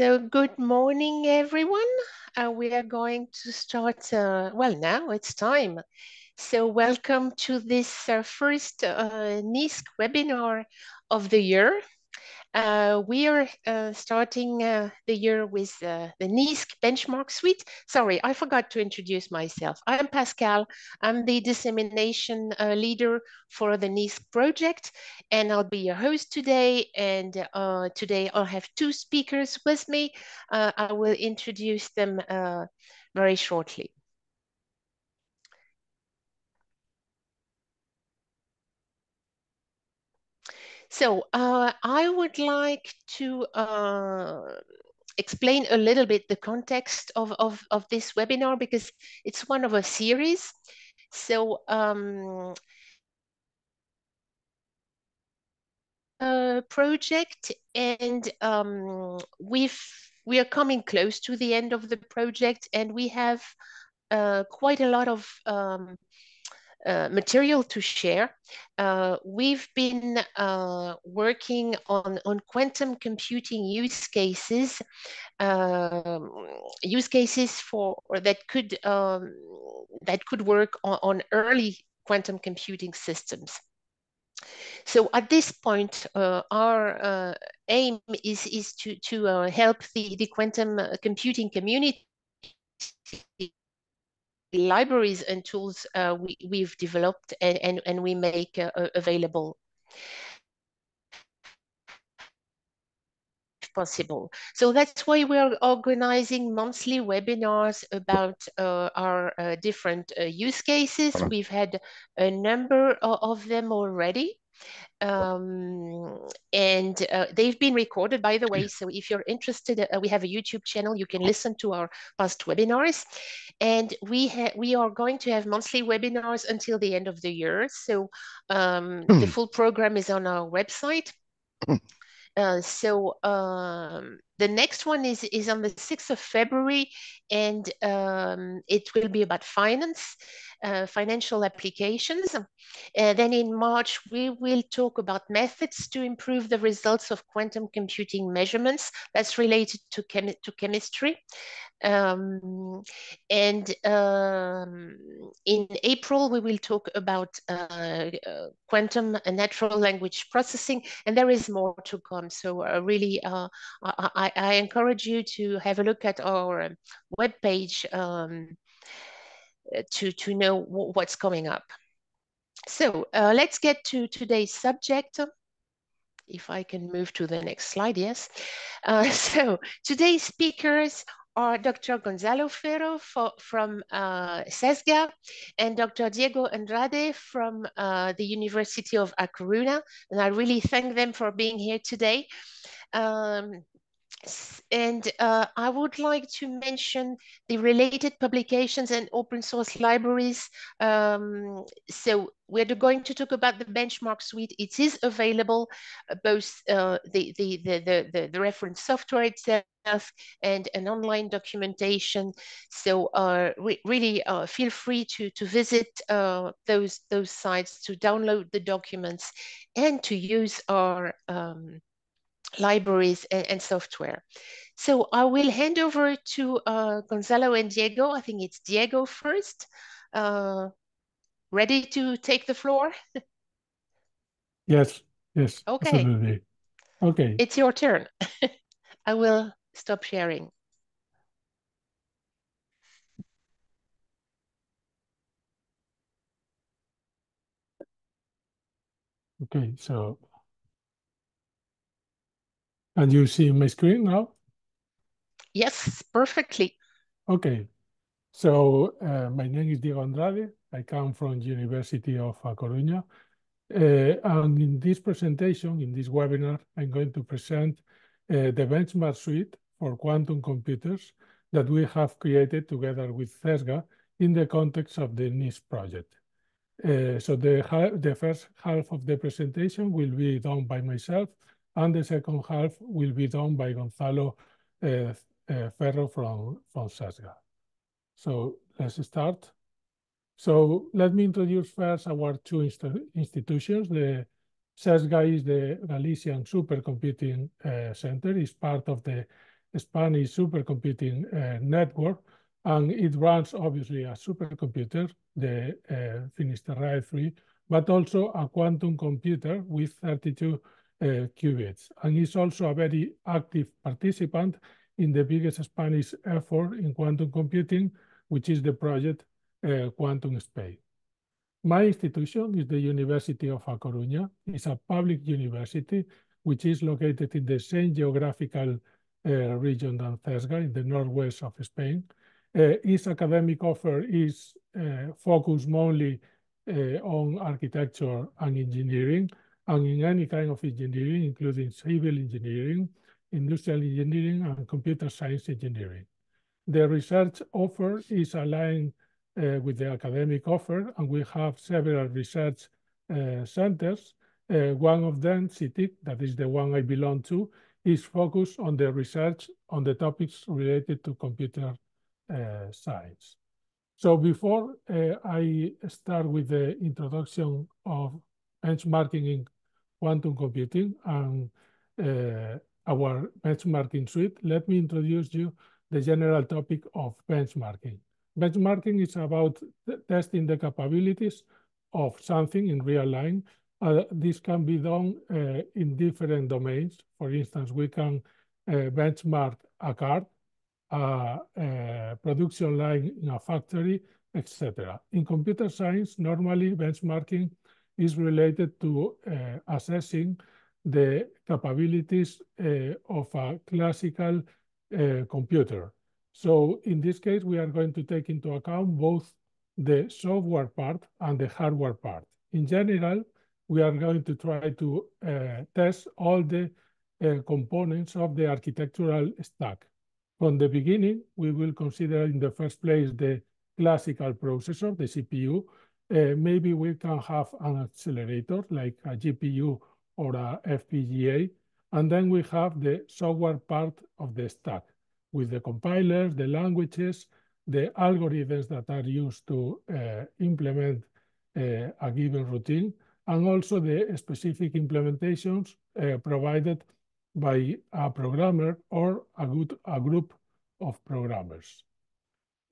So good morning, everyone. Uh, we are going to start, uh, well, now it's time. So welcome to this uh, first uh, NEASQC webinar of the year. Uh, we are uh, starting uh, the year with uh, the NEASQC benchmark suite. Sorry, I forgot to introduce myself. I'm Pascal. I'm the dissemination uh, leader for the NEASQC project, and I'll be your host today. And uh, today I'll have two speakers with me. I will introduce them very shortly. So uh, I would like to uh, explain a little bit the context of, of, of this webinar because it's one of a series. So um, project and um, we've we are coming close to the end of the project and we have uh, quite a lot of um, material to share. Uh, we've been uh, working on, on quantum computing use cases, um, use cases for that could um, that could work on, on, early quantum computing systems. So at this point, uh, our uh, aim is, is to, to uh, help the, the quantum computing community libraries and tools uh, we, we've developed and, and, and we make uh, available possible. So that's why we're organizing monthly webinars about uh, our uh, different uh, use cases. We've had a number of them already. Um, and uh, they've been recorded, by the way. So if you're interested, uh, we have a YouTube channel. You can listen to our past webinars, and we we are going to have monthly webinars until the end of the year. So um, the hmm. full program is on our website. Hmm. Uh, so um, the next one is is on the 6th of February, and um, it will be about finance uh, financial applications. Uh, then in March, we will talk about methods to improve the results of quantum computing measurements that's related to, chemi to chemistry. Um, and um, in April, we will talk about uh, uh, quantum and natural language processing, and there is more to come. So uh, really, uh, I, I, encourage you to have a look at our webpage um, to, to know what's coming up. So uh, let's get to today's subject. If I can move to the next slide, yes. Uh, so today's speakers are Dr. Gonzalo Ferro for, from uh, CESGA and Dr. Diego Andrade from uh, the University of A Coruña. And I really thank them for being here today. Um, and uh, I would like to mention the related publications and open source libraries. Um, so we're going to talk about the benchmark suite. It is available, uh, both uh, the, the, the, the, the, reference software itself and an online documentation. So uh, re really uh, feel free to, to visit uh, those, those sites to download the documents and to use our um, libraries and, and, software. So I will hand over to uh, Gonzalo and Diego. I think it's Diego first. Uh, ready to take the floor? yes, yes. Okay. Absolutely. Okay. It's your turn. I will stop sharing. Okay, so and you see my screen now? Yes, perfectly. Okay. So uh, my name is Diego Andrade. I come from University of A Coruña. Uh, and in this presentation, in this webinar, I'm going to present uh, the benchmark suite for quantum computers that we have created together with CESGA in the context of the NEASQC project. Uh, so the, the first half of the presentation will be done by myself and the second half will be done by Gonzalo uh, uh, Ferro from, from CESGA. So let's start. So let me introduce first our two inst institutions. The CESGA is the Galician Supercomputing uh, Center, is part of the Spanish supercomputing uh, network, and it runs obviously a supercomputer, the uh, Finisterrae 3, but also a quantum computer with 32 uh, qubits. And is also a very active participant in the biggest Spanish effort in quantum computing, which is the project uh, Quantum Spain. My institution is the University of A Coruña. It's a public university which is located in the same geographical uh, region than CESGA in the northwest of Spain. Uh, its academic offer is uh, focused mainly uh, on architecture and engineering, and in any kind of engineering, including civil engineering, industrial engineering, and computer science engineering. The research offer is aligned uh, with the academic offer, and we have several research uh, centers. Uh, one of them, CITIC, that is the one I belong to, is focused on the research on the topics related to computer uh, science. So before uh, I start with the introduction of benchmarking in quantum computing and uh, our benchmarking suite, let me introduce you the general topic of benchmarking. Benchmarking is about testing the capabilities of something in real line. Uh, this can be done uh, in different domains. For instance, we can uh, benchmark a card a, production line in a factory, etc. In computer science, normally benchmarking is related to uh, assessing the capabilities uh, of a classical uh, computer. So in this case, we are going to take into account both the software part and the hardware part. In general, we are going to try to uh, test all the uh, components of the architectural stack. From the beginning, we will consider in the first place the classical processor, the CPU. Uh, maybe we can have an accelerator like a GPU or a FPGA. And then we have the software part of the stack with the compilers, the languages, the algorithms that are used to uh, implement uh, a given routine, and also the specific implementations uh, provided by a programmer or a, good, a group of programmers.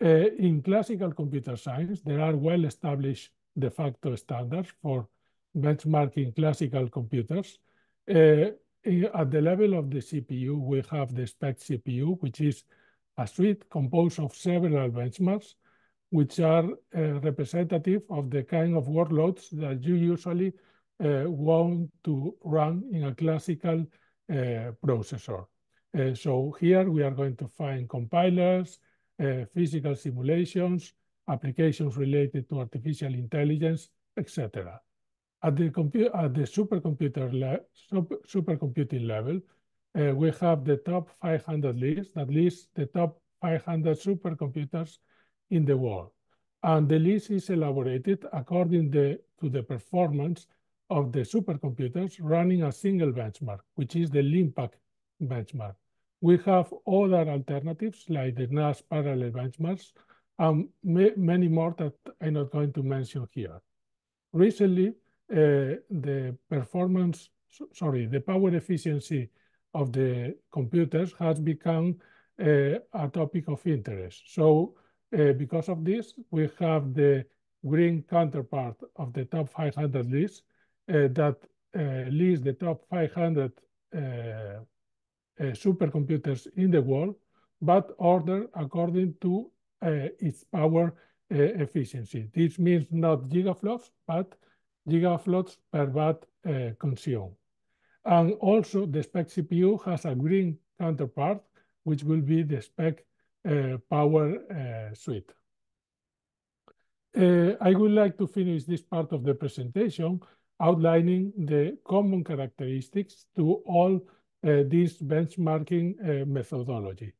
Uh, in classical computer science, there are well-established de facto standards for benchmarking classical computers. Uh, at the level of the CPU, we have the SPEC CPU, which is a suite composed of several benchmarks, which are uh, representative of the kind of workloads that you usually uh, want to run in a classical uh, processor. Uh, so here we are going to find compilers, physical simulations, applications related to artificial intelligence, etc. At the, at the supercomputer le super supercomputing level, uh, we have the top 500 list that lists the top 500 supercomputers in the world. And the list is elaborated according the, to the performance of the supercomputers running a single benchmark, which is the LINPACK benchmark. We have other alternatives like the NAS parallel benchmarks and many more that I'm not going to mention here. Recently, uh, the performance, sorry, the power efficiency of the computers has become uh, a topic of interest. So uh, because of this, we have the green counterpart of the top 500 list that lists the top 500 supercomputers in the world, but ordered according to its power efficiency. This means not gigaflops, but gigaflops per watt uh, consumed. And also the SPEC CPU has a green counterpart, which will be the SPEC uh, power uh, suite. Uh, I would like to finish this part of the presentation outlining the common characteristics to all uh, this benchmarking uh, methodology.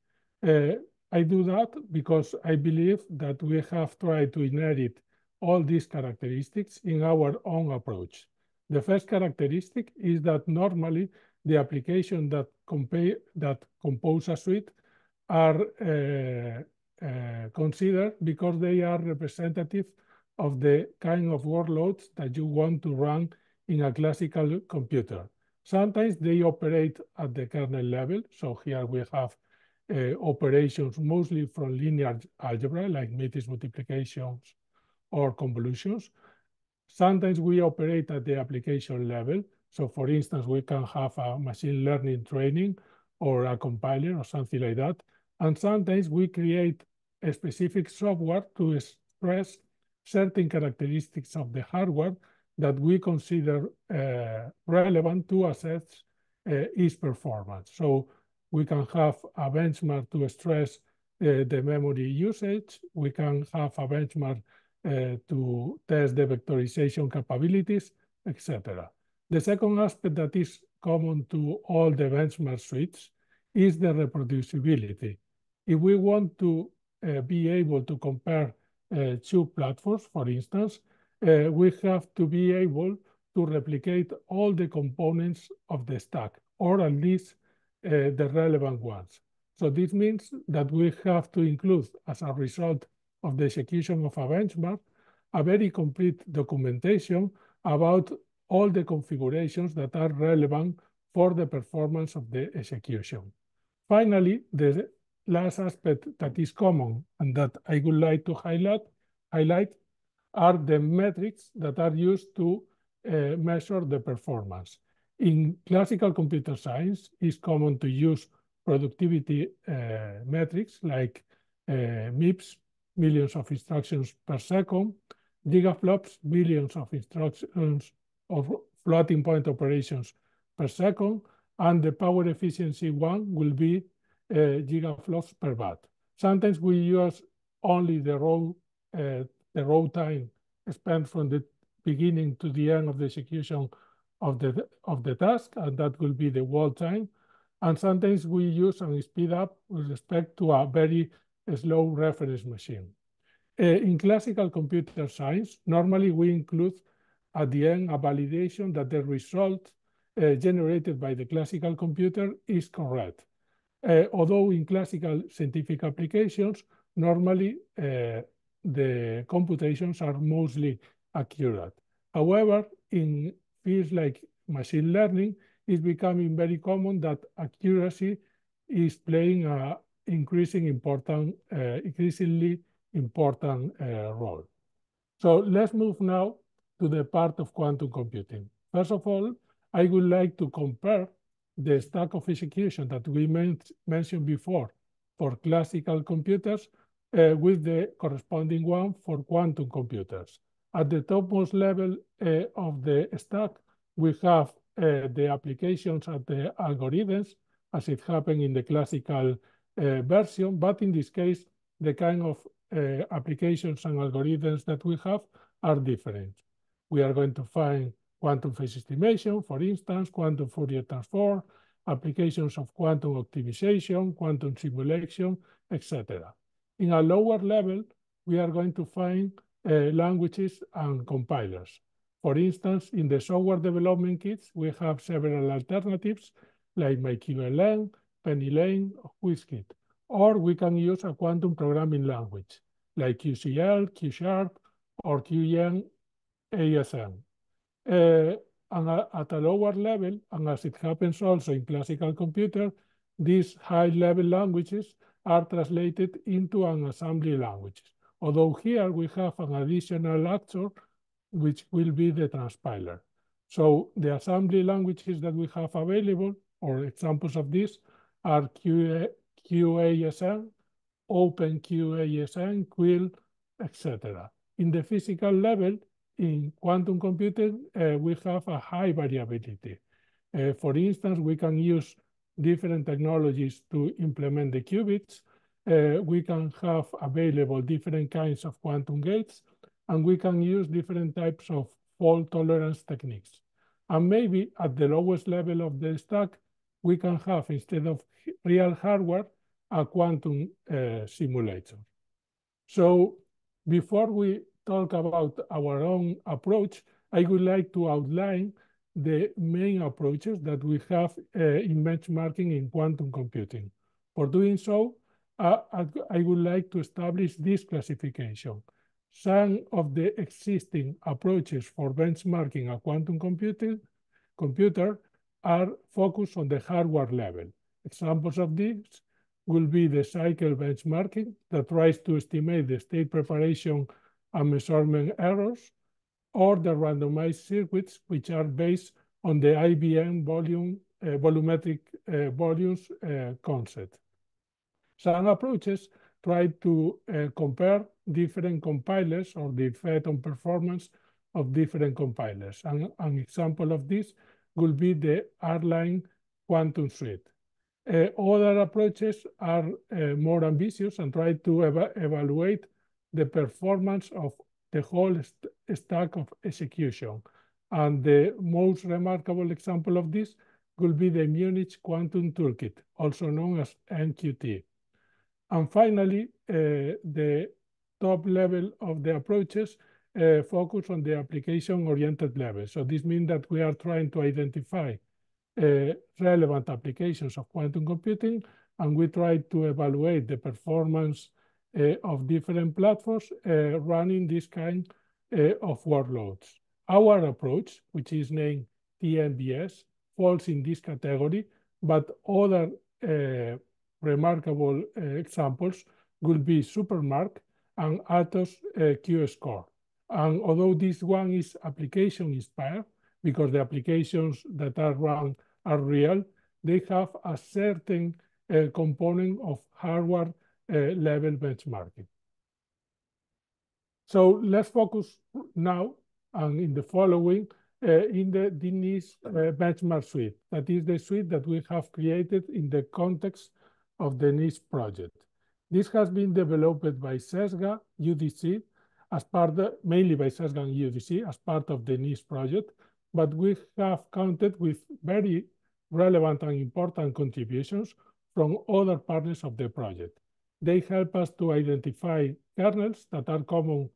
I do that because I believe that we have tried to inherit all these characteristics in our own approach. The first characteristic is that normally the application that, that compose a suite are uh, uh, considered because they are representative of the kind of workloads that you want to run in a classical computer. Sometimes they operate at the kernel level. So here we have uh, operations mostly from linear algebra, like matrix multiplications or convolutions. Sometimes we operate at the application level. So for instance, we can have a machine learning training or a compiler or something like that. And sometimes we create a specific software to express certain characteristics of the hardware that we consider uh, relevant to assess uh, its performance. So we can have a benchmark to stress uh, the memory usage. We can have a benchmark uh, to test the vectorization capabilities, etc. The second aspect that is common to all the benchmark suites is the reproducibility. If we want to uh, be able to compare uh, two platforms, for instance, we have to be able to replicate all the components of the stack, or at least uh, the relevant ones. So this means that we have to include, as a result of the execution of a benchmark, a very complete documentation about all the configurations that are relevant for the performance of the execution. Finally, the last aspect that is common and that I would like to highlight, highlight are the metrics that are used to uh, measure the performance. In classical computer science, it's common to use productivity uh, metrics like uh, MIPS, millions of instructions per second, gigaflops, billions of instructions of floating point operations per second, and the power efficiency one will be uh, gigaflops per watt. Sometimes we use only the raw, the raw time spent from the beginning to the end of the execution of the, of the task, and that will be the wall time. And sometimes we use and speed up with respect to a very slow reference machine. Uh, in classical computer science, normally we include at the end a validation that the result uh, generated by the classical computer is correct. Uh, although in classical scientific applications, normally uh, the computations are mostly accurate. However, in fields like machine learning, it's becoming very common that accuracy is playing an increasing important, uh, increasingly important uh, role. So let's move now to the part of quantum computing. First of all, I would like to compare the stack of execution that we mentioned before for classical computers uh, with the corresponding one for quantum computers. At the topmost level uh, of the stack, we have uh, the applications and the algorithms as it happened in the classical uh, version, but in this case, the kind of uh, applications and algorithms that we have are different. We are going to find quantum phase estimation, for instance, quantum Fourier transform, applications of quantum optimization, quantum simulation, etc. In a lower level, we are going to find uh, languages and compilers. For instance, in the software development kits, we have several alternatives like MyQLM, PennyLane, or Qiskit. Or we can use a quantum programming language like QCL, QSharp, or QEN ASM. Uh, and at a lower level, and as it happens also in classical computer, these high-level languages are translated into an assembly language. Although here we have an additional actor, which will be the transpiler. So the assembly languages that we have available, or examples of this, are QA, QASM, OpenQASM, Quil, etc. In the physical level, in quantum computing, uh, we have a high variability. Uh, for instance, we can use different technologies to implement the qubits. Uh, we can have available different kinds of quantum gates, and we can use different types of fault tolerance techniques. And maybe at the lowest level of the stack, we can have, instead of real hardware, a quantum uh, simulator. So before we talk about our own approach, I would like to outline the main approaches that we have uh, in benchmarking in quantum computing. For doing so, uh, I would like to establish this classification. Some of the existing approaches for benchmarking a quantum computing, computer are focused on the hardware level. Examples of these will be the cycle benchmarking that tries to estimate the state preparation and measurement errors, or the randomized circuits, which are based on the IBM volume, uh, volumetric uh, volumes uh, concept. Some approaches try to uh, compare different compilers or the effect on performance of different compilers. And an example of this will be the Arline quantum suite. Uh, other approaches are uh, more ambitious and try to eva evaluate the performance of the whole st stack of execution. And the most remarkable example of this will be the Munich Quantum Toolkit, also known as MQT. And finally, uh, the top level of the approaches uh, focus on the application-oriented level. So this means that we are trying to identify uh, relevant applications of quantum computing, and we try to evaluate the performance of different platforms uh, running this kind uh, of workloads. Our approach, which is named TNBS, falls in this category, but other uh, remarkable uh, examples will be SupermarQ and Atos uh, Q-Score. And although this one is application inspired, because the applications that are run are real, they have a certain uh, component of hardware uh, level benchmarking. So let's focus now and in the following uh, in the DNIS uh, benchmark suite. That is the suite that we have created in the context of the NEASQC project. This has been developed by CESGA, UDC, as part of, mainly by CESGA and UDC as part of the NEASQC project, but we have counted with very relevant and important contributions from other partners of the project. They help us to identify kernels that are common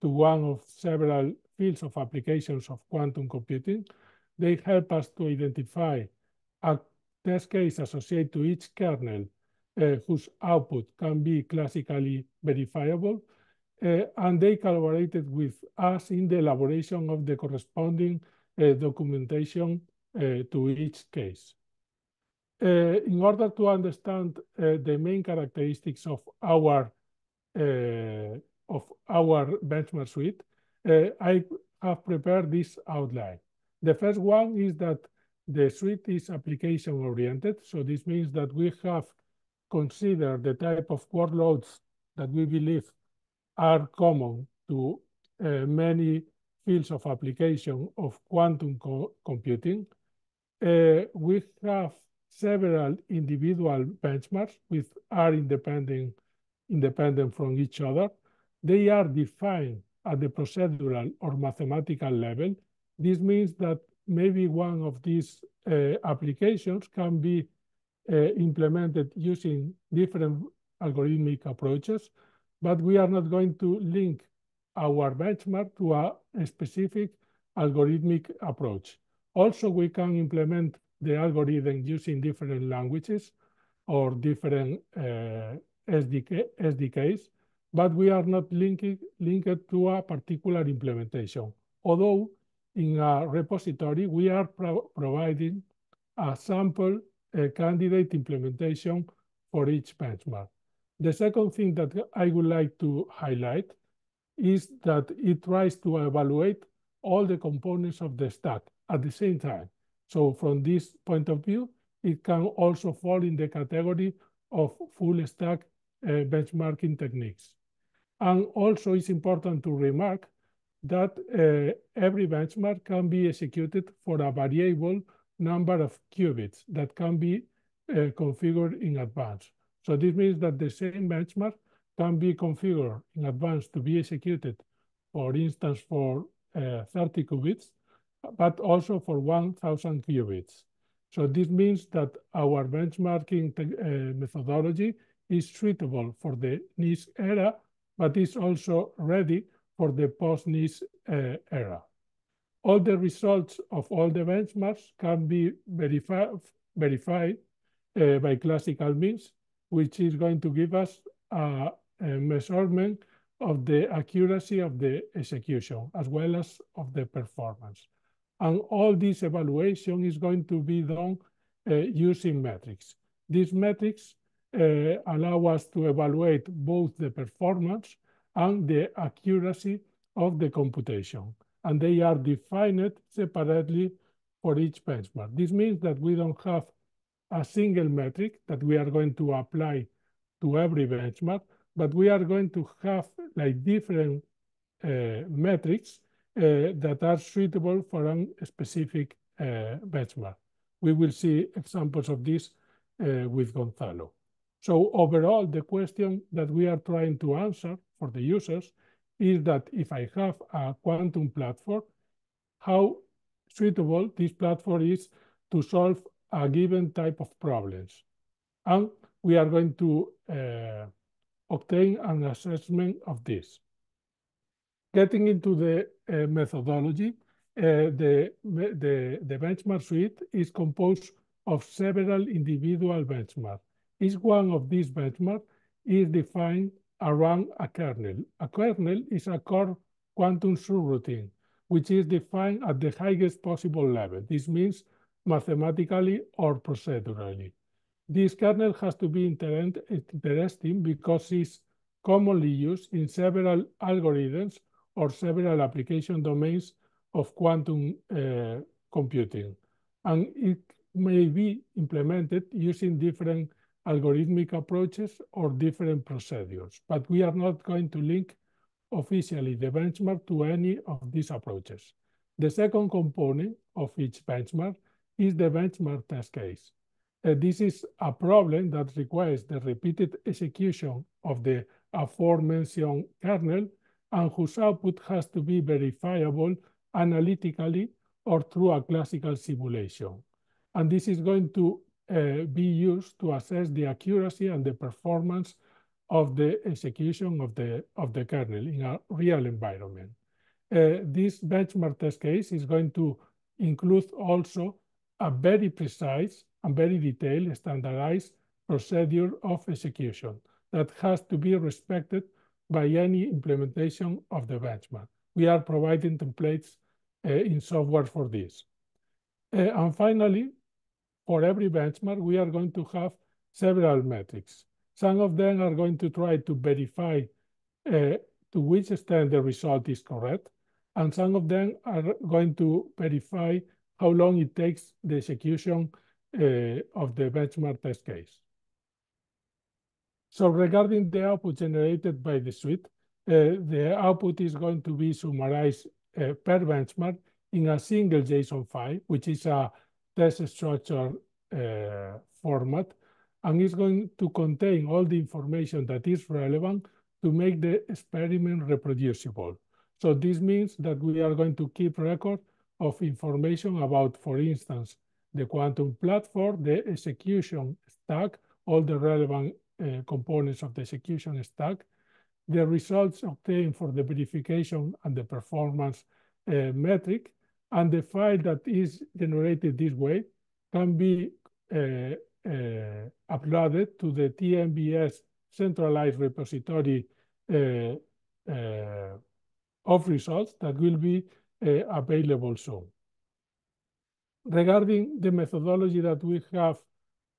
to one of several fields of applications of quantum computing. They help us to identify a test case associated to each kernel uh, whose output can be classically verifiable. Uh, and they collaborated with us in the elaboration of the corresponding uh, documentation to each case. In order to understand the main characteristics of our of our benchmark suite, I have prepared this outline. The first one is that the suite is application-oriented. So this means that we have considered the type of workloads that we believe are common to uh, many fields of application of quantum co computing. Uh, we have several individual benchmarks which are independent, independent from each other. They are defined at the procedural or mathematical level. This means that maybe one of these uh, applications can be uh, implemented using different algorithmic approaches, but we are not going to link our benchmark to a, a specific algorithmic approach. Also, we can implement the algorithm using different languages or different uh, SDK, SDKs, but we are not linking, linked to a particular implementation. Although in a repository, we are pro providing a sample a candidate implementation for each benchmark. The second thing that I would like to highlight is that it tries to evaluate all the components of the stack at the same time. So from this point of view, it can also fall in the category of full stack uh, benchmarking techniques. And also it's important to remark that uh, every benchmark can be executed for a variable number of qubits that can be uh, configured in advance. So this means that the same benchmark can be configured in advance to be executed, for instance, for uh, 30 qubits, but also for 1,000 qubits. So this means that our benchmarking uh, methodology is suitable for the NISQ era, but is also ready for the post-NISQ uh, era all the results of all the benchmarks can be verifi verified uh, by classical means, which is going to give us a, a, measurement of the accuracy of the execution as well as of the performance. And all this evaluation is going to be done uh, using metrics. These metrics uh, allow us to evaluate both the performance and the accuracy of the computation. And they are defined separately for each benchmark. This means that we don't have a single metric that we are going to apply to every benchmark, but we are going to have like different uh, metrics that are suitable for a specific uh, benchmark. We will see examples of this uh, with Gonzalo. So overall, the question that we are trying to answer for the users is that if I have a quantum platform, how suitable this platform is to solve a given type of problems. And we are going to uh, obtain an assessment of this. Getting into the uh, methodology, uh, the, the, the benchmark suite is composed of several individual benchmarks. Each one of these benchmarks is defined around a kernel. A kernel is a core quantum subroutine, which is defined at the highest possible level. This means mathematically or procedurally. This kernel has to be interesting because it's commonly used in several algorithms or several application domains of quantum uh, computing. And it may be implemented using different algorithmic approaches or different procedures. But we are not going to link officially the benchmark to any of these approaches. The second component of each benchmark is the benchmark test case. Uh, this is a problem that requires the repeated execution of the aforementioned kernel and whose output has to be verifiable analytically or through a classical simulation. And this is going to uh, be used to assess the accuracy and the performance of the execution of the, of the kernel in a real environment. Uh, this benchmark test case is going to include also a very precise and very detailed standardized procedure of execution that has to be respected by any implementation of the benchmark. We are providing templates uh, in software for this. Uh, and finally, for every benchmark, we are going to have several metrics. Some of them are going to try to verify uh, to which extent the result is correct, and some of them are going to verify how long it takes the execution uh, of the benchmark test case. So regarding the output generated by the suite, uh, the output is going to be summarized uh, per benchmark in a single JSON file, which is a test structure uh, format, and is going to contain all the information that is relevant to make the experiment reproducible. So this means that we are going to keep record of information about, for instance, the quantum platform, the execution stack, all the relevant uh, components of the execution stack, the results obtained for the verification and the performance uh, metric, and the file that is generated this way can be uh, uh, uploaded to the TNBS centralized repository uh, of results that will be available soon. Regarding the methodology that we have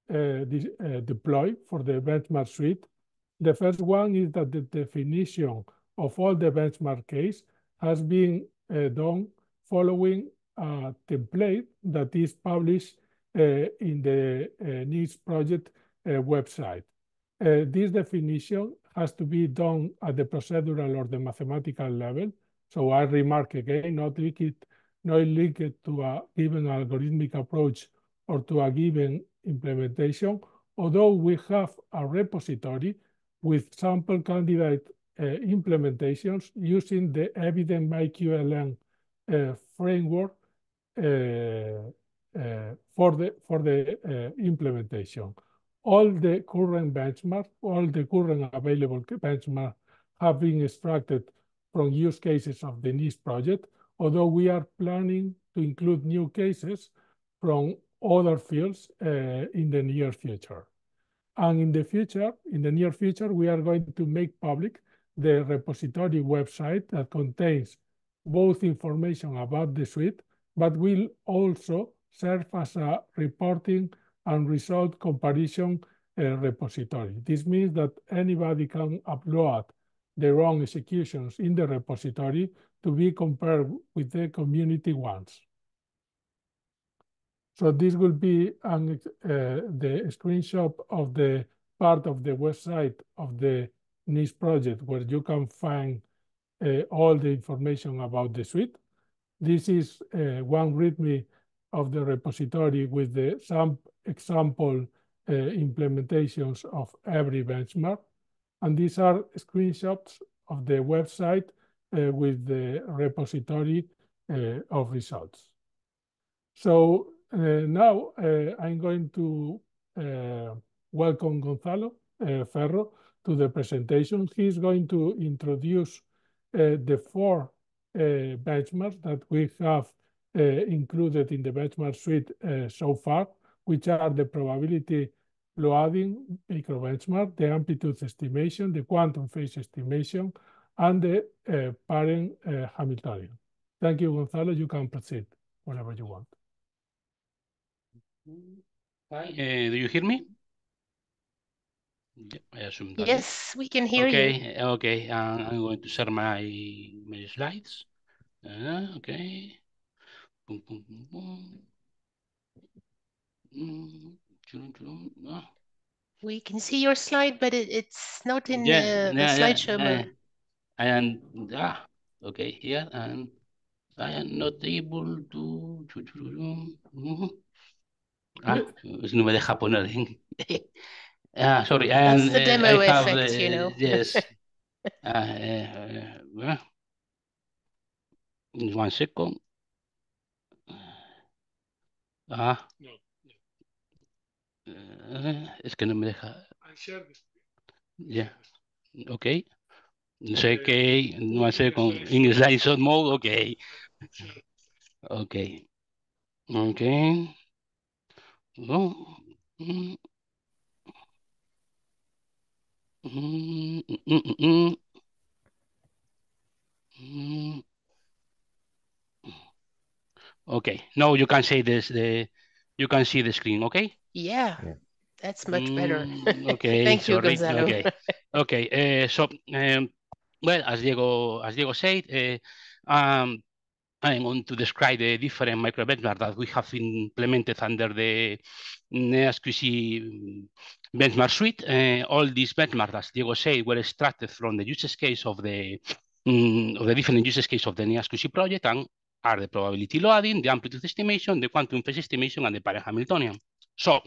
deployed for the benchmark suite, the first one is that the definition of all the benchmark case has been done following a template that is published uh, in the uh, NEASQC project uh, website. This definition has to be done at the procedural or the mathematical level. So I remark again, not link it, not link it to a given algorithmic approach or to a given implementation, although we have a repository with sample candidate uh, implementations using the Eviden MyQLM uh, framework uh, uh, for the for the uh, implementation. All the current benchmarks, all the current available benchmarks have been extracted from use cases of the NEASQC project, although we are planning to include new cases from other fields uh, in the near future. And in the future, in the near future, we are going to make public the repository website that contains both information about the suite, but will also serve as a reporting and result comparison uh, repository. This means that anybody can upload their own executions in the repository to be compared with the community ones. So this will be an, uh, the screenshot of the part of the website of the NEASQC project where you can find uh, all the information about the suite. This is uh, one README of the repository with the some example uh, implementations of every benchmark. And these are screenshots of the website uh, with the repository uh, of results. So now uh, I'm going to uh, welcome Gonzalo Ferro to the presentation. He's going to introduce the four benchmarks that we have included in the benchmark suite so far, which are the probability loading microbenchmark, the amplitude estimation, the quantum phase estimation, and the uh, parent uh, Hamiltonian. Thank you, Gonzalo. You can proceed whenever you want. Hi, uh, do you hear me? I assume that yes, we can hear okay, you. Okay, uh, I'm going to share my, my slides. Uh, okay. Boom, boom, boom, boom. Mm, We can see your slide, but it, it's not in yeah, the, yeah, slideshow yeah, mode. And ah, okay, here, and I am not able to. Ah, no me deja poner. ah, sorry. That's and, the demo uh, effect, have, you know. yes. uh, uh, one second. Ah. No. Uh, es que no me deja. Ya. Yeah. Ok. Sé que no sé con in slide mode. Ok. Ok. Ok. Okay. Now you can say this. The you can see the screen. Okay. Yeah, yeah. that's much better. okay. Thank sorry. you, Gonzalo. Okay. Okay. Uh, so, um, well, as Diego as Diego said, uh, um, I'm going to describe the different micro benchmarks that we have implemented under the NEASQC benchmark suite. Uh, all these benchmarks, as Diego said, were extracted from the use case of the um, of the different use case of the NEASQC project and are the probability loading, the amplitude estimation, the quantum phase estimation, and the parent Hamiltonian. So,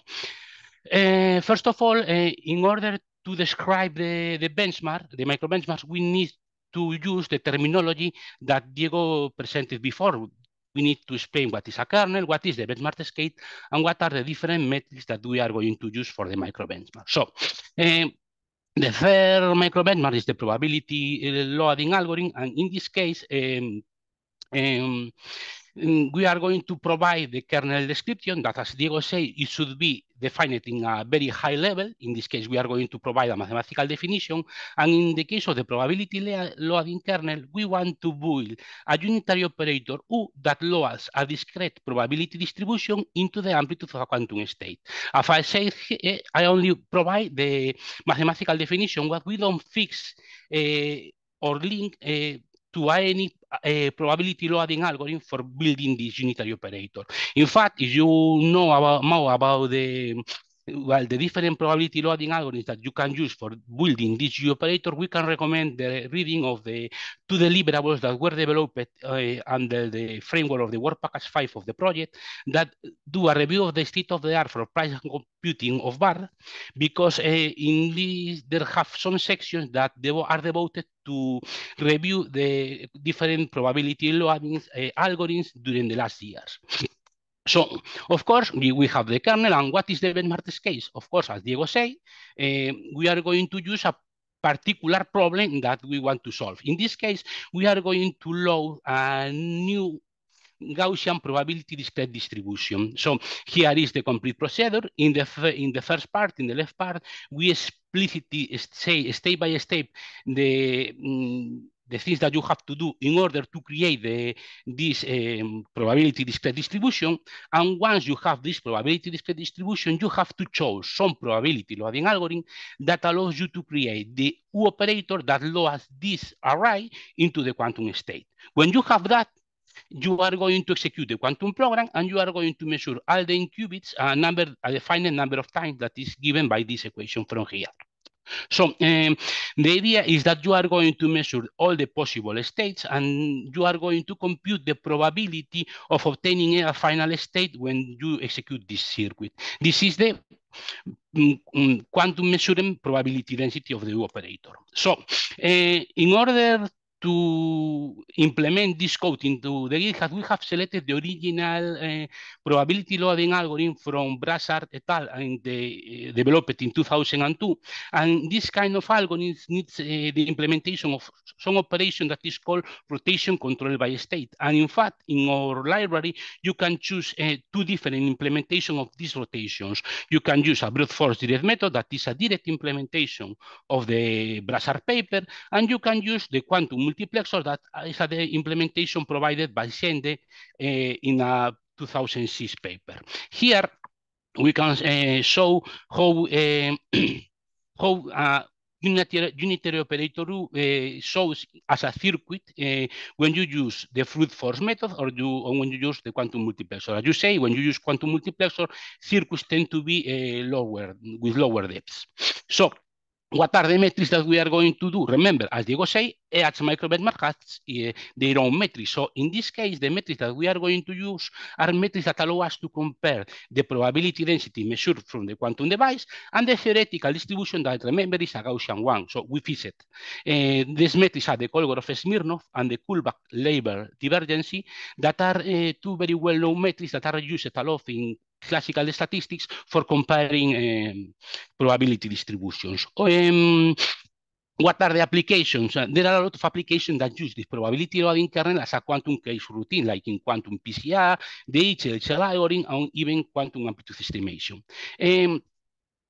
uh, first of all, uh, in order to describe the, the benchmark, the micro benchmarks, we need to use the terminology that Diego presented before. We need to explain what is a kernel, what is the benchmark state, and what are the different metrics that we are going to use for the micro benchmark. So, uh, the third micro benchmark is the probability uh, loading algorithm, and in this case, um, um, we are going to provide the kernel description that, as Diego said, it should be defined in a very high level. In this case, we are going to provide a mathematical definition. And in the case of the probability loading kernel, we want to build a unitary operator U that loads a discrete probability distribution into the amplitude of a quantum state. As I said, I only provide the mathematical definition. but we don't fix uh, or link uh, to any uh, probability loading algorithm for building this unitary operator. In fact, if you know about more about the well, the different probability loading algorithms that you can use for building this operator, we can recommend the reading of the two deliverables that were developed uh, under the framework of the work package 5 of the project that do a review of the state of the art for price computing of VaR, because uh, in this there have some sections that are devoted to review the different probability loading uh, algorithms during the last years. So, of course, we, have the kernel, and what is the benchmark case? Of course, as Diego said, uh, we are going to use a particular problem that we want to solve. In this case, we are going to load a new Gaussian probability discrete distribution. So here is the complete procedure. In the in the first part, in the left part, we explicitly say step by step the mm, the things that you have to do in order to create the, this um, probability discrete distribution. And once you have this probability discrete distribution, you have to choose some probability loading algorithm that allows you to create the U operator that loads this array into the quantum state. When you have that, you are going to execute the quantum program and you are going to measure all the qubits a number, a defined number of times that is given by this equation from here. So um, the idea is that you are going to measure all the possible states and you are going to compute the probability of obtaining a final state when you execute this circuit. This is the um, quantum measurement probability density of the operator. So uh, in order to implement this code into the GitHub, we have selected the original uh, probability loading algorithm from Brassard et al. and the, uh, developed in 2002. And this kind of algorithm needs uh, the implementation of some operation that is called rotation controlled by state. And in fact, in our library, you can choose two different implementation of these rotations. You can use a brute force direct method that is a direct implementation of the Brassard paper, and you can use the quantum multiplexer that is the implementation provided by Shende uh, in a 2006 paper. Here we can uh, show how uh, how unitary, unitary operator uh, shows as a circuit uh, when you use the brute force method or, you, or when you use the quantum multiplexer. As you say, when you use quantum multiplexer, circuits tend to be uh, lower, with lower depths. So what are the metrics that we are going to do? Remember, as Diego said, each microbenchmark has uh, their own metrics. So in this case, the metrics that we are going to use are metrics that allow us to compare the probability density measured from the quantum device and the theoretical distribution that, remember, is a Gaussian one. So we fix it. Uh, these metrics are the Kolmogorov-Smirnov and the Kullback-Leibler divergency that are uh, two very well-known metrics that are used a lot in classical statistics for comparing um, probability distributions. Um, what are the applications? Uh, there are a lot of applications that use this probability loading kernel as a quantum case routine, like in quantum PCR, the HHL algorithm, and even quantum amplitude estimation. Um,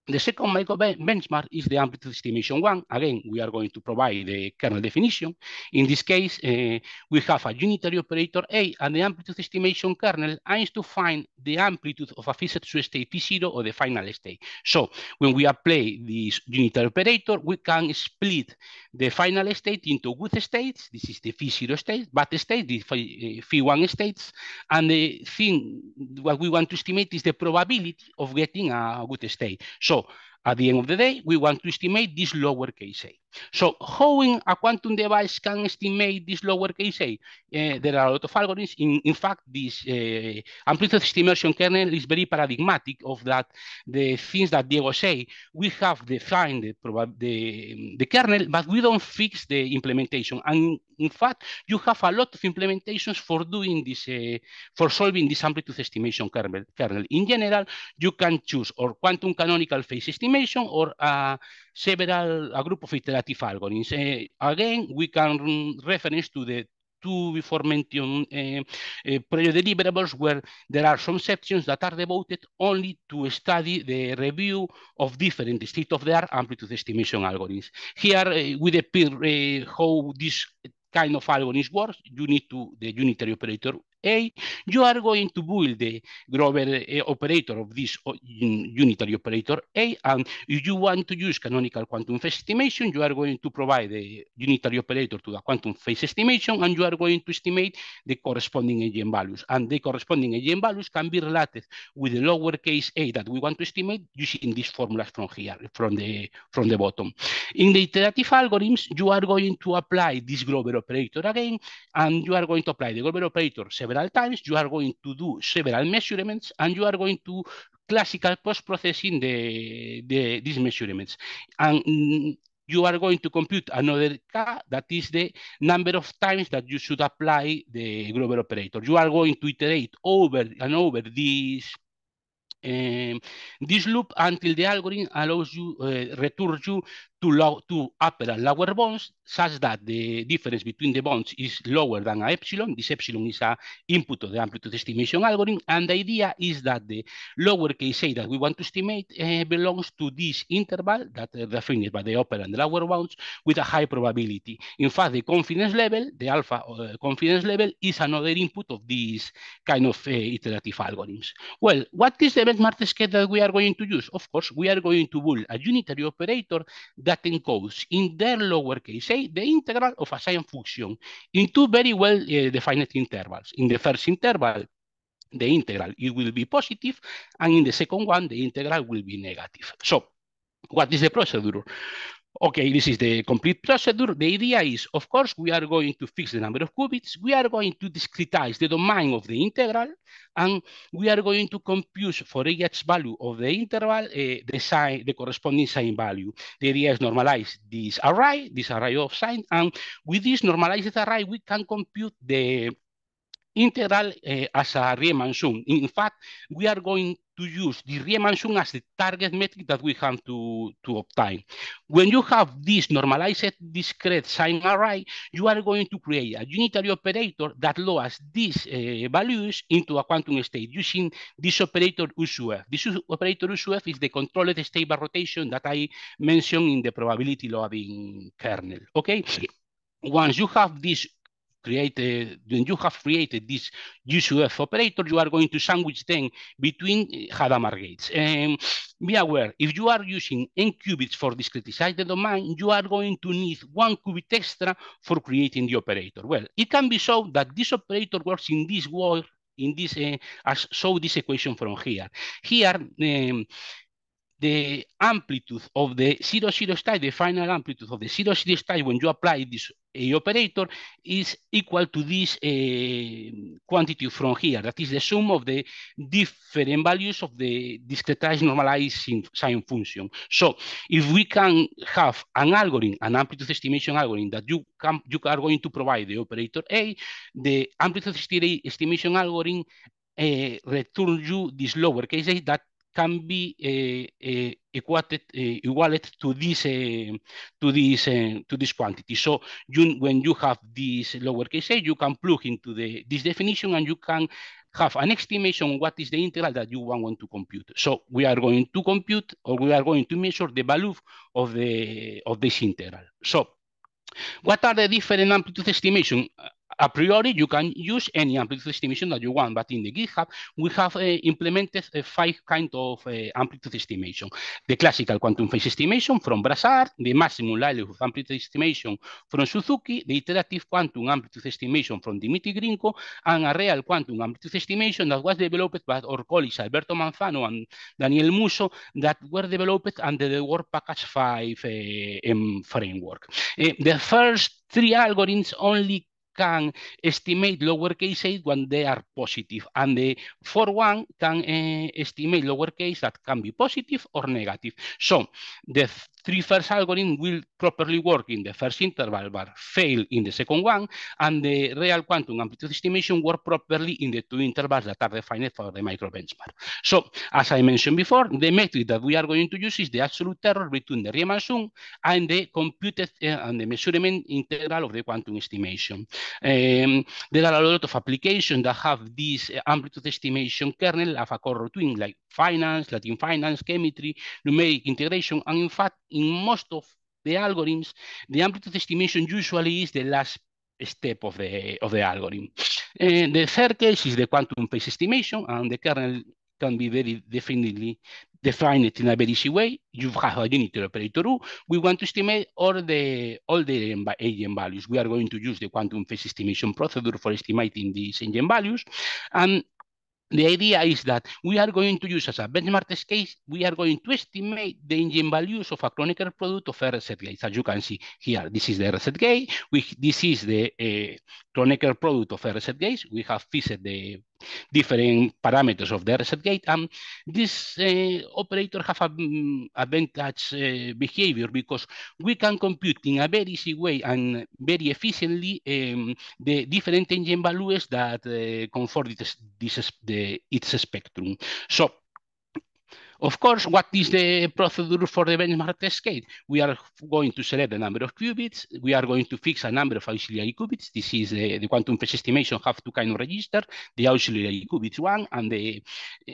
the second micro benchmark is the amplitude estimation one. Again, we are going to provide the kernel definition. In this case, uh, we have a unitary operator A, and the amplitude estimation kernel aims to find the amplitude of a fixed state P0 or the final state. So when we apply this unitary operator, we can split the final state into good states. This is the phi0 state, bad state, the phi1 states. And the thing, what we want to estimate is the probability of getting a good state. So at the end of the day, we want to estimate this lowercase a. So how in a quantum device can estimate this lowercase a? Uh, there are a lot of algorithms. In, in fact, this uh, amplitude estimation kernel is very paradigmatic of that. The things that Diego say, we have defined the, the, the kernel, but we don't fix the implementation. And in fact, you have a lot of implementations for doing this, uh, for solving this amplitude estimation kernel. kernel. In general, you can choose or quantum canonical phase estimation or uh, several, a group of iterative algorithms. Uh, again, we can reference to the two before mentioned uh, uh, project deliverables where there are some sections that are devoted only to study the review of different state-of-the-art amplitude estimation algorithms. Here uh, we appear how this kind of algorithms works. You need to the unitary operator a, you are going to build the Grover uh, operator of this unitary operator A, and if you want to use canonical quantum phase estimation, you are going to provide the unitary operator to the quantum phase estimation, and you are going to estimate the corresponding eigenvalues. And the corresponding eigenvalues can be related with the lowercase a that we want to estimate using these formulas from here, from the, from the bottom. In the iterative algorithms, you are going to apply this Grover operator again, and you are going to apply the Grover operator several times, you are going to do several measurements, and you are going to classical post-processing the, the, these measurements. And mm, you are going to compute another K, that is the number of times that you should apply the Grover operator. You are going to iterate over and over this um, this loop until the algorithm allows you, uh, returns you two, low, upper and lower bounds such that the difference between the bonds is lower than a epsilon. This epsilon is an input of the amplitude estimation algorithm. And the idea is that the lowercase a that we want to estimate uh, belongs to this interval that uh, defined by the upper and the lower bounds with a high probability. In fact, the confidence level, the alpha uh, confidence level is another input of this kind of uh, iterative algorithms. Well, what is the benchmark scale that we are going to use? Of course, we are going to build a unitary operator that encodes in their lowercase a the integral of a sine function in two very well uh, defined intervals. In the first interval, the integral it will be positive, and in the second one, the integral will be negative. So, what is the procedure? Okay, this is the complete procedure. The idea is, of course, we are going to fix the number of qubits. We are going to discretize the domain of the integral, and we are going to compute for each value of the interval uh, the sign, the corresponding sign value. The idea is normalize this array, this array of sign, and with this normalized array, we can compute the integral uh, as a Riemann sum. In fact, we are going to use the Riemann sum as the target metric that we have to, to obtain. When you have this normalized discrete sign array, you are going to create a unitary operator that lowers these uh, values into a quantum state using this operator USUF. This operator USUF is the controlled stable rotation that I mentioned in the probability loading kernel. Okay. Once you have this created, when you have created this USUF operator, you are going to sandwich them between eh, Hadamard gates. And be aware, if you are using n qubits for discretize the domain, you are going to need one qubit extra for creating the operator. Well, it can be so that this operator works in this way, in this, uh, as show this equation from here. Here, um, the amplitude of the zero zero state, the final amplitude of the zero zero state when you apply this a operator is equal to this uh, quantity from here. That is the sum of the different values of the discretized normalizing sine function. So if we can have an algorithm, an amplitude estimation algorithm that you can you are going to provide the operator A, the amplitude estimation algorithm uh, returns you this lowercase a that can be equated to this to this to this quantity. So you, when you have this lowercase a, you can plug into the this definition and you can have an estimation what is the integral that you want to compute. So we are going to compute or we are going to measure the value of the of this integral. So what are the different amplitude estimation? A priori, you can use any amplitude estimation that you want, but in the GitHub, we have uh, implemented uh, five kind of uh, amplitude estimation. The classical quantum phase estimation from Brassard, the maximum likelihood amplitude estimation from Suzuki, the iterative quantum amplitude estimation from Dmitry Grinko, and a real quantum amplitude estimation that was developed by our colleagues Alberto Manzano and Daniel Musso that were developed under the Work Package 5 um, framework. the first three algorithms only can estimate lowercase a when they are positive, and the for one can uh, estimate lowercase that can be positive or negative. So the three first algorithm will properly work in the first interval but fail in the second one, and the real quantum amplitude estimation work properly in the two intervals that are defined for the micro benchmark. So, as I mentioned before, the metric that we are going to use is the absolute error between the Riemann sum and the computed uh, and the measurement integral of the quantum estimation. Um, there are a lot of applications that have this uh, amplitude estimation kernel of a core twin, like finance, Latin finance, chemistry, numeric integration, and in fact, in most of the algorithms, the amplitude estimation usually is the last step of the of the algorithm. And the third case is the quantum phase estimation, and the kernel can be very definitely defined in a very easy way. You have a unitary operator U. We want to estimate all the all the eigen values. We are going to use the quantum phase estimation procedure for estimating these eigen values. And the idea is that we are going to use as a benchmark test case, we are going to estimate the eigen values of a Kronecker product of RZ gates. As you can see here, this is the RZ gate. We, this is the uh, Kronecker product of RZ gates. We have fixed the different parameters of the RZ gate. And this uh, operator have a um, advantage uh, behavior because we can compute in a very easy way and very efficiently um, the different eigen values that uh, conform this, this the, its spectrum. So Of course, what is the procedure for the benchmark test case? We are going to select the number of qubits. We are going to fix a number of auxiliary qubits. This is the, the quantum phase estimation have two kind of register, the auxiliary qubits one and the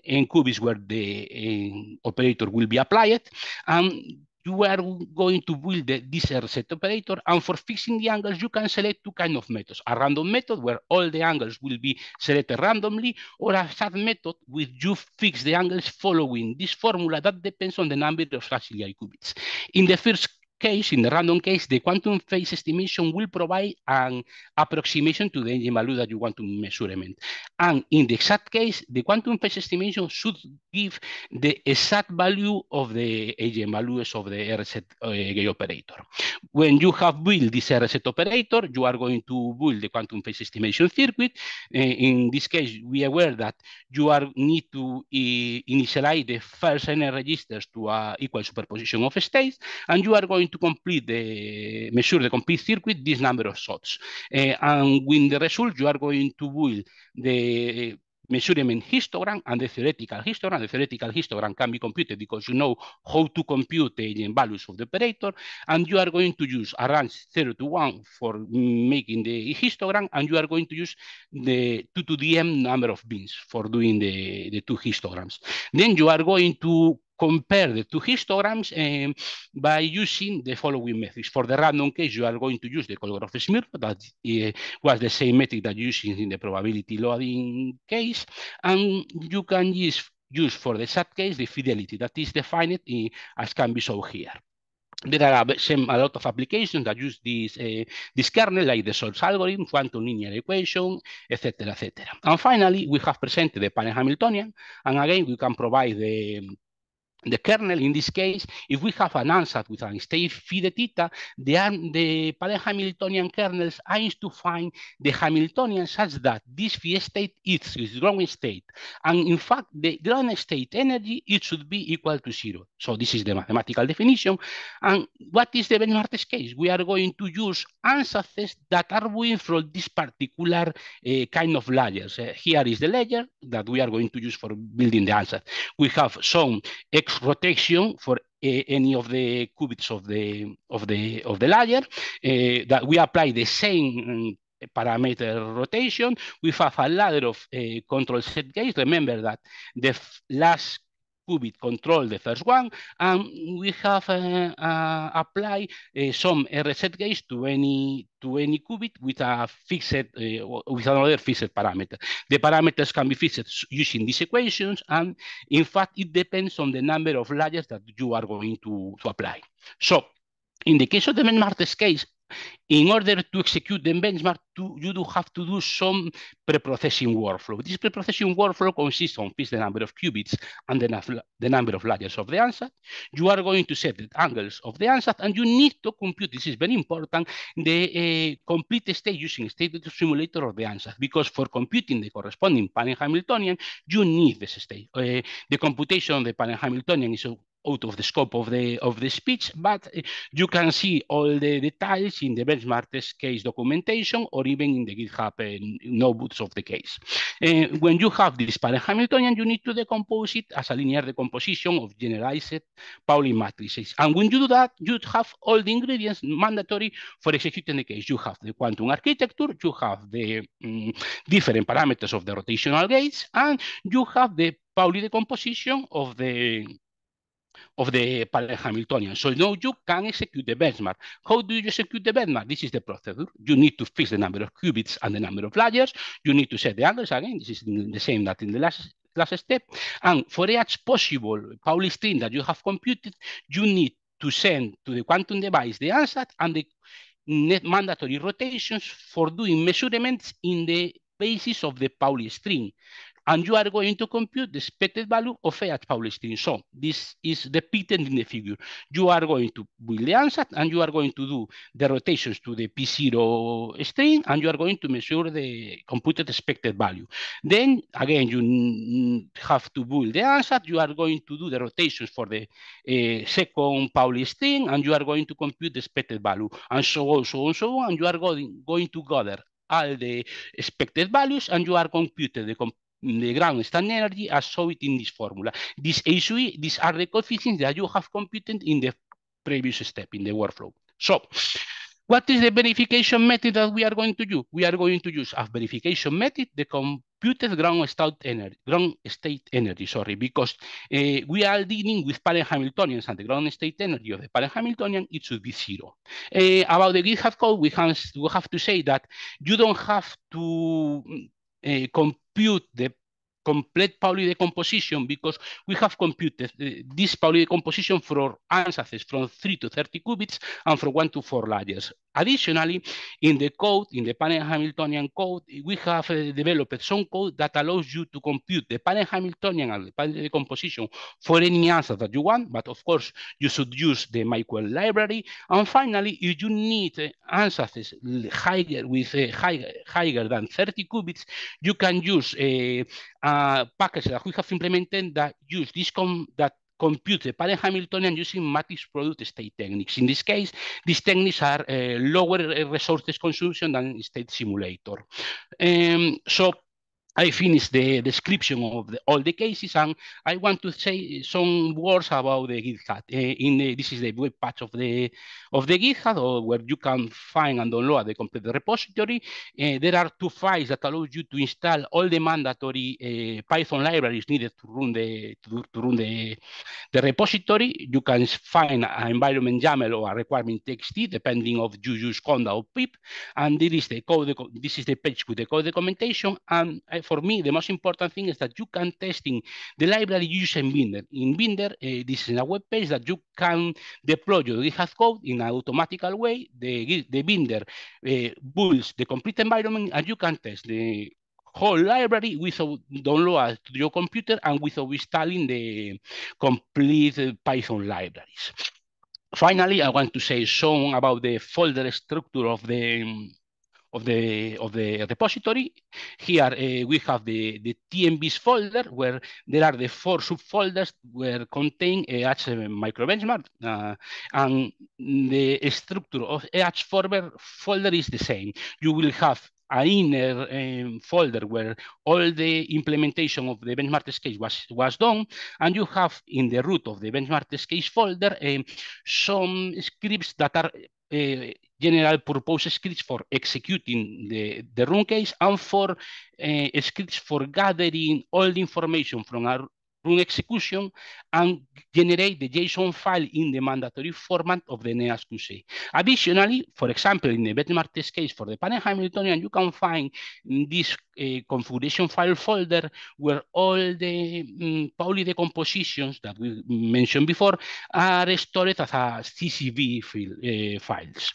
n qubits where the uh, operator will be applied. And you are going to build the, this RZ operator, and for fixing the angles, you can select two kind of methods. A random method, where all the angles will be selected randomly, or a SAT method, which you fix the angles following this formula that depends on the number of auxiliary qubits. In the first case, in the random case, the quantum phase estimation will provide an approximation to the eigenvalue that you want to measurement. And in the exact case, the quantum phase estimation should give the exact value of the eigenvalues of the RZ uh, operator. When you have built this RZ operator, you are going to build the quantum phase estimation circuit. Uh, in this case, we are aware that you are need to uh, initialize the first n registers to a equal superposition of states, and you are going to complete the measure the complete circuit this number of shots. Uh, and with the result, you are going to build the measurement histogram and the theoretical histogram. The theoretical histogram can be computed because you know how to compute the eigenvalues of the operator, and you are going to use a range 0 to 1 for making the histogram, and you are going to use the 2 to the m number of bins for doing the, the two histograms. Then you are going to compare the two histograms um, by using the following methods. For the random case, you are going to use the color Kolmogorov-Smirnov, that uh, was the same method that you use in the probability loading case, and you can use, use for the SAT case the fidelity that is defined in, as can be shown here. There are a, a lot of applications that use this, uh, this kernel, like the SOLVE algorithm, quantum linear equation, etc., etc. And finally, we have presented the parent Hamiltonian, and again, we can provide the the kernel, in this case, if we have an ansatz with an state phi de theta, the, the parent Hamiltonian kernels aims to find the Hamiltonian such that this phi state is its ground state. And in fact, the ground state energy, it should be equal to zero. So this is the mathematical definition. And what is the benchmark case? We are going to use ansatzes that are moving from this particular uh, kind of layers. Uh, here is the layer that we are going to use for building the ansatz. We have some X rotation for any of the qubits of the of the of the layer uh, that we apply the same parameter rotation. We have a ladder of uh, control set gates. Remember that the last qubit control the first one, and we have uh, uh, applied uh, some RZ gates to any to any qubit with a fixed with another fixed parameter. The parameters can be fixed using these equations, and in fact, it depends on the number of layers that you are going to, to apply. So, in the case of the benchmark test case, in order to execute the benchmark, to, you do have to do some pre-processing workflow. This pre-processing workflow consists on the number of qubits and the, the number of layers of the ansatz. You are going to set the angles of the ansatz, and you need to compute, this is very important, the uh, complete state using state simulator of the ansatz, because for computing the corresponding parent Hamiltonian, you need this state. Uh, the computation of the parent Hamiltonian is out of the scope of the of the speech, but uh, you can see all the details in the benchmark test case documentation or even in the GitHub uh, notebooks of the case. Uh, when you have this parent Hamiltonian, you need to decompose it as a linear decomposition of generalized Pauli matrices. And when you do that, you have all the ingredients mandatory for executing the case. You have the quantum architecture, you have the um, different parameters of the rotational gates, and you have the Pauli decomposition of the of the parent Hamiltonian. So now you can execute the benchmark. How do you execute the benchmark? This is the procedure. You need to fix the number of qubits and the number of layers. You need to set the angles again. This is the same that in the last last step. And for each possible Pauli string that you have computed, you need to send to the quantum device the ansatz and the net mandatory rotations for doing measurements in the basis of the Pauli string and you are going to compute the expected value of a at Pauli string. So this is depicted in the figure. You are going to build the ansatz and you are going to do the rotations to the P0 string and you are going to measure the computed expected value. Then again, you have to build the ansatz. You are going to do the rotations for the uh, second Pauli string and you are going to compute the expected value and so on, so on, so on. And you are going, going to gather all the expected values and you are computing the the ground state energy as shown in this formula. This HUE, these are the coefficients that you have computed in the previous step in the workflow. So what is the verification method that we are going to use? We are going to use a verification method, the computed ground state energy, ground state energy, sorry, because uh, we are dealing with parent Hamiltonians and the ground state energy of the parent Hamiltonian, it should be zero. Uh, about the GitHub code, we have, we have to say that you don't have to uh, compute the complete Pauli decomposition because we have computed uh, this Pauli decomposition for ansatzes from 3 to 30 qubits and from 1 to 4 layers. Additionally, in the code, in the parent Hamiltonian code, we have uh, developed some code that allows you to compute the parent Hamiltonian and the Pauli decomposition for any ansatz that you want, but of course, you should use the MyQLM library. And finally, if you need uh, ansatzes higher with uh, higher, higher than 30 qubits, you can use a, a package that we have implemented that use this com that compute the parent Hamiltonian using matrix product state techniques. In this case, these techniques are uh, lower resources consumption than state simulator. Um, so I finished the description of the, all the cases, and I want to say some words about the GitHub. Uh, in the, this is the web page of the of the GitHub, or where you can find and download the complete repository. Uh, there are two files that allow you to install all the mandatory uh, Python libraries needed to run the to, to, run the the repository. You can find an environment YAML or a requirement TXT, depending of you use Conda or pip. And there is the code. This is the page with the code documentation and for me, the most important thing is that you can testing the library you use in Binder. In Binder, uh, this is a web page that you can deploy your GitHub code in an automatical way. The, the Binder uh, builds the complete environment and you can test the whole library without download to your computer and without installing the complete Python libraries. Finally, I want to say some about the folder structure of the of the of the repository. Here uh, we have the the TNBS folder where there are the four subfolders where contain EH microbenchmark, uh, and the structure of EH folder folder is the same. You will have an inner um, folder where all the implementation of the benchmark test case was, was done, and you have in the root of the benchmark test case folder um, some scripts that are uh, general purpose scripts for executing the, the run case and for uh, scripts for gathering all the information from our run execution and generate the JSON file in the mandatory format of the NEASQC. Additionally, for example, in the benchmark test case for the parent Hamiltonian, you can find this uh, configuration file folder where all the um, Pauli decompositions that we mentioned before are stored as a CSV file, uh, files.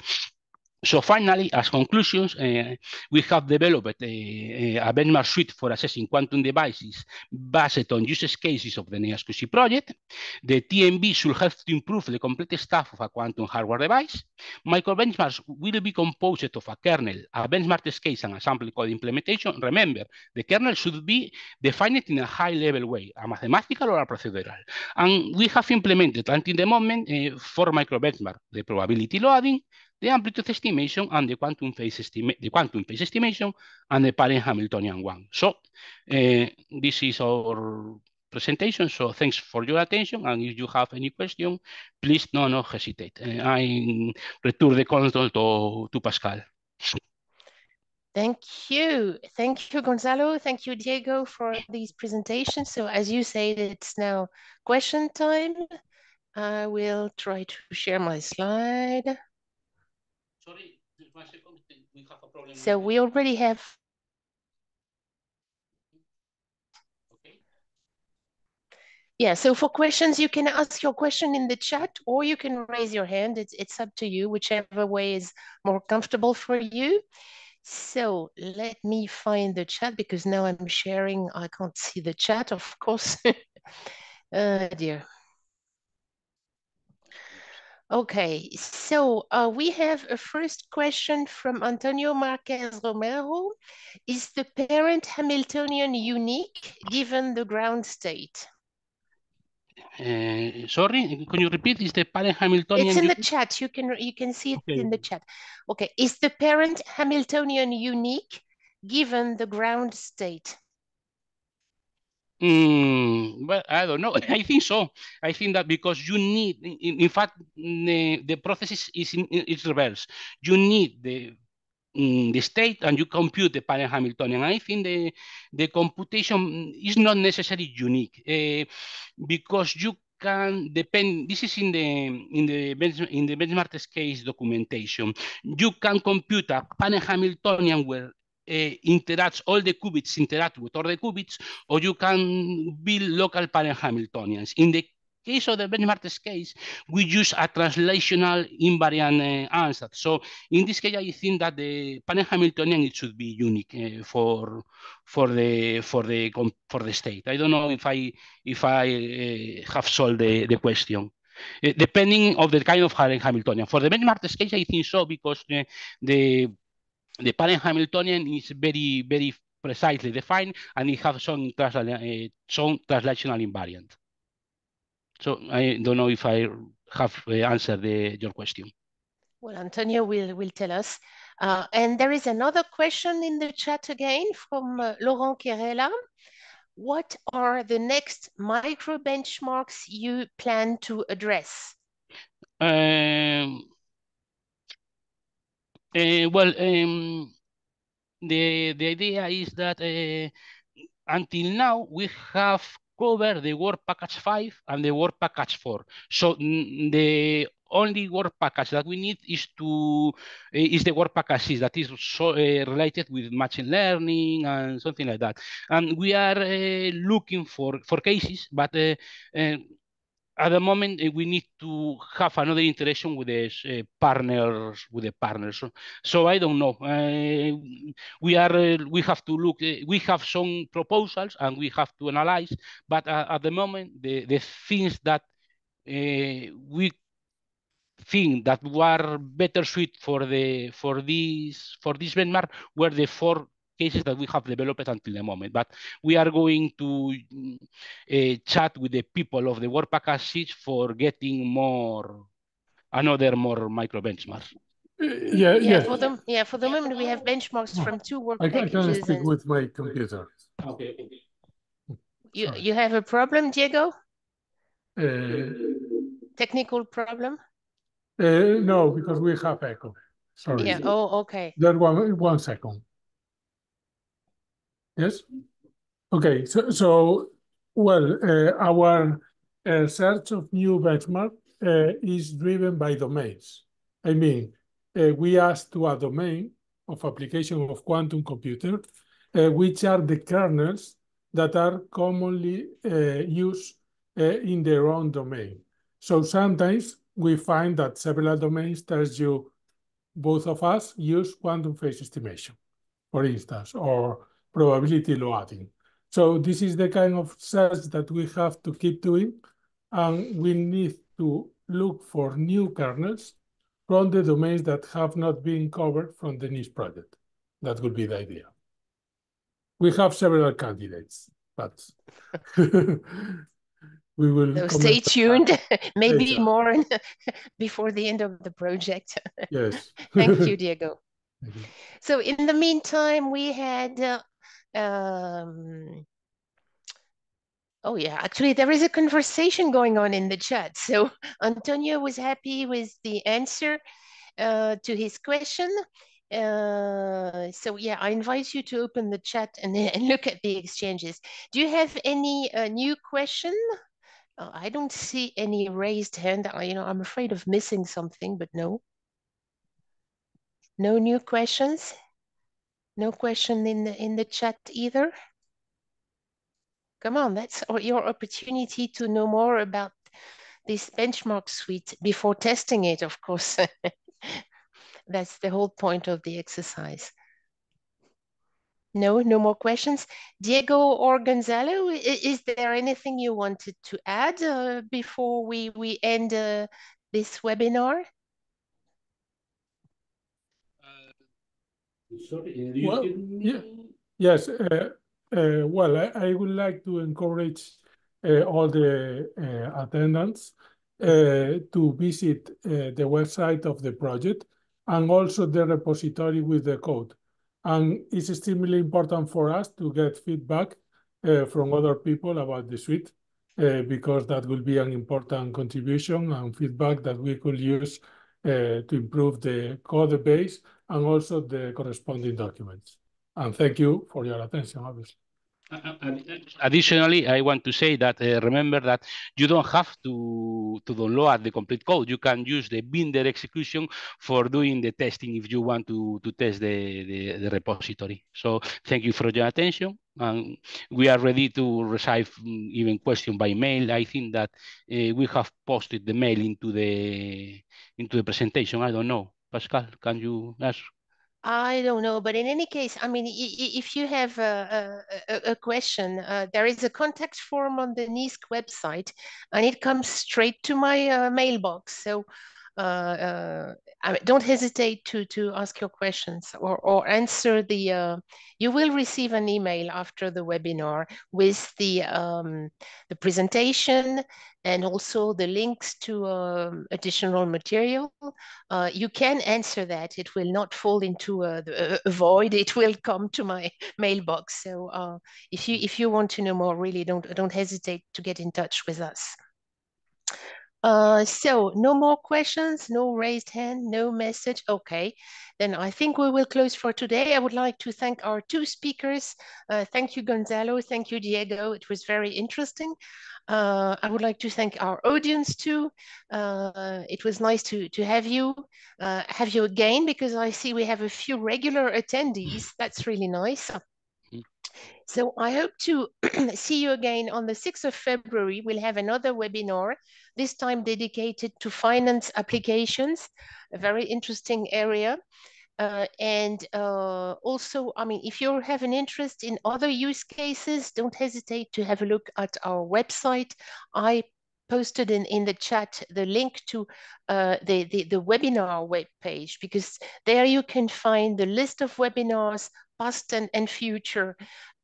So finally, as conclusions, uh, we have developed a, a, benchmark suite for assessing quantum devices based on use cases of the NEASQC project. The TMB should help to improve the complete stuff of a quantum hardware device. Microbenchmarks will be composed of a kernel, a benchmark test case, and a sample code implementation. Remember, the kernel should be defined in a high-level way, a mathematical or a procedural. And we have implemented, until the moment, uh, four microbenchmark, the probability loading, the amplitude estimation and the quantum phase estimate, the quantum phase estimation and the parent Hamiltonian one. So uh, this is our presentation. So thanks for your attention. And if you have any question, please no, no hesitate. Uh, I return the control to, to Pascal. Thank you. Thank you, Gonzalo. Thank you, Diego, for these presentations. So as you say, it's now question time. I will try to share my slide. Sorry. We have a problem. So we already have. Okay. Yeah, so for questions, you can ask your question in the chat or you can raise your hand. It's, it's up to you, whichever way is more comfortable for you. So let me find the chat because now I'm sharing. I can't see the chat, of course. uh, dear. Okay, so uh, we have a first question from Antonio Marquez Romero. Is the parent Hamiltonian unique given the ground state? Uh, sorry, can you repeat? Is the parent Hamiltonian? It's in the chat. You can you can see it okay. in the chat. Okay, is the parent Hamiltonian unique given the ground state? Mm, well, I don't know. I think so. I think that because you need, in, in fact, the, the process is, is in, it's reverse. You need the mm, the state and you compute the parent Hamiltonian. I think the the computation is not necessarily unique uh, because you can depend. This is in the in the in the benchmark case documentation. You can compute a parent Hamiltonian where uh, interacts, all the qubits interact with all the qubits, or you can build local parent Hamiltonians. In the case of the benchmark case, we use a translational invariant uh, ansatz. So in this case, I think that the parent Hamiltonian it should be unique uh, for for the for the for the state. I don't know if I if I uh, have solved the, the question. Depending of the kind of Hamiltonian. For the benchmark case, I think so because the, the parent Hamiltonian is very, very precisely defined and it has some, transla uh, some translational invariant. So I don't know if I have uh, answered the, your question. Well, Antonio will, will tell us. Uh, and there is another question in the chat again from uh, Laurent Querela. What are the next micro benchmarks you plan to address? Um, uh, well, um, the the idea is that uh, until now we have covered the work package 5 and the work package 4. So the only work package that we need is to uh, is the work package 6 that is so, uh, related with machine learning and something like that. And we are uh, looking for for cases, but at the moment uh, we need to have another interaction with the uh, partners with the partners so, so i don't know. Uh, we are uh, we have to look we have some proposals and we have to analyze but uh, at the moment the the things that we think that were better suited for the for this for this benchmark were the four cases that we have developed until the moment. But we are going to uh, chat with the people of the work packages for getting more, another more micro benchmarks. Yeah, yeah. yeah. For the, yeah, for the moment we have benchmarks from two work I, packages. I can't speak and... with my computer. Okay. You, you have a problem, Diego? Uh, Technical problem? Uh, no, because we have echo. Sorry. Yeah. Oh, okay. Just one one second. Yes. Okay. So, so well, uh, our uh, search of new benchmark uh, is driven by domains. I mean, uh, we ask to a domain of application of quantum computer, uh, which are the kernels that are commonly uh, used in their own domain. So sometimes we find that several domains tells you both of us use quantum phase estimation, for instance, or probability loading. So this is the kind of search that we have to keep doing, and we need to look for new kernels from the domains that have not been covered from the NEASQC project. That would be the idea. We have several candidates, but we will. So stay tuned, maybe more before the end of the project. Yes. Thank you, Diego. Thank you. So in the meantime, we had uh, um, oh yeah, actually there is a conversation going on in the chat. So Antonio was happy with the answer uh, to his question. Uh, so yeah, I invite you to open the chat and, and look at the exchanges. Do you have any uh, new question? Uh, I don't see any raised hand. I, You know, I'm afraid of missing something, but no. No new questions? No question in the in the chat either. Come on, that's your opportunity to know more about this benchmark suite before testing it, of course. that's the whole point of the exercise. No, no more questions. Diego or Gonzalo, is there anything you wanted to add uh, before we, we end uh, this webinar? Sorry, well, yeah, yes. Uh, uh, well, I, I, would like to encourage uh, all the uh, attendants uh, to visit uh, the website of the project and also the repository with the code. And it's extremely important for us to get feedback uh, from other people about the suite, uh, because that will be an important contribution and feedback that we could use uh, to improve the code base and also the corresponding documents. And thank you for your attention, obviously. Additionally, I want to say that uh, remember that you don't have to, to download the complete code. You can use the Binder execution for doing the testing if you want to, to test the, the, the repository. So thank you for your attention. And we are ready to receive mm, even question by mail. I think that uh, we have posted the mail into the into the presentation. I don't know. Pascal, can you ask? I don't know, but in any case, I mean, if you have a, a, a question, uh, there is a contact form on the NEASQC website, and it comes straight to my uh, mailbox. So uh, uh I don't hesitate to to ask your questions or or answer the. Uh, you will receive an email after the webinar with the um, the presentation and also the links to um, additional material. Uh, you can answer that. It will not fall into a, a, void. It will come to my mailbox. So uh, if you if you want to know more, really don't don't hesitate to get in touch with us. Uh, so no more questions, no raised hand, no message. Okay, then I think we will close for today. I would like to thank our two speakers. Uh, thank you, Gonzalo. Thank you, Diego. It was very interesting. Uh, I would like to thank our audience too. Uh, it was nice to, to have you, uh, have you again, because I see we have a few regular attendees. That's really nice. So I hope to see you again on the 6th of February. We'll have another webinar, this time dedicated to finance applications, a very interesting area. Uh, and uh, also, I mean, if you have an interest in other use cases, don't hesitate to have a look at our website. I posted in, in the chat the link to uh, the, the, the webinar webpage because there you can find the list of webinars, past and, and future,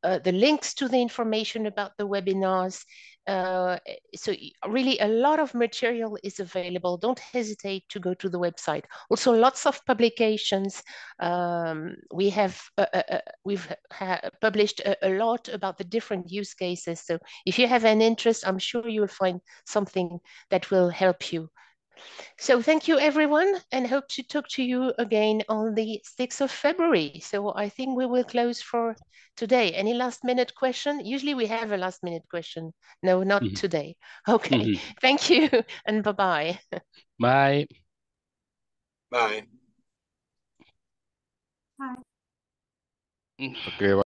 uh, the links to the information about the webinars. Uh, so really a lot of material is available. Don't hesitate to go to the website. Also lots of publications. Um, we have uh, uh, uh we've ha published a, a, lot about the different use cases. So if you have an interest, I'm sure you'll find something that will help you. So thank you everyone and hope to talk to you again on the 6th of February. So I think we will close for today. Any last minute question? Usually we have a last minute question. No, not mm -hmm. today. Okay, mm -hmm. thank you and bye-bye. Bye. Bye. Bye. Okay.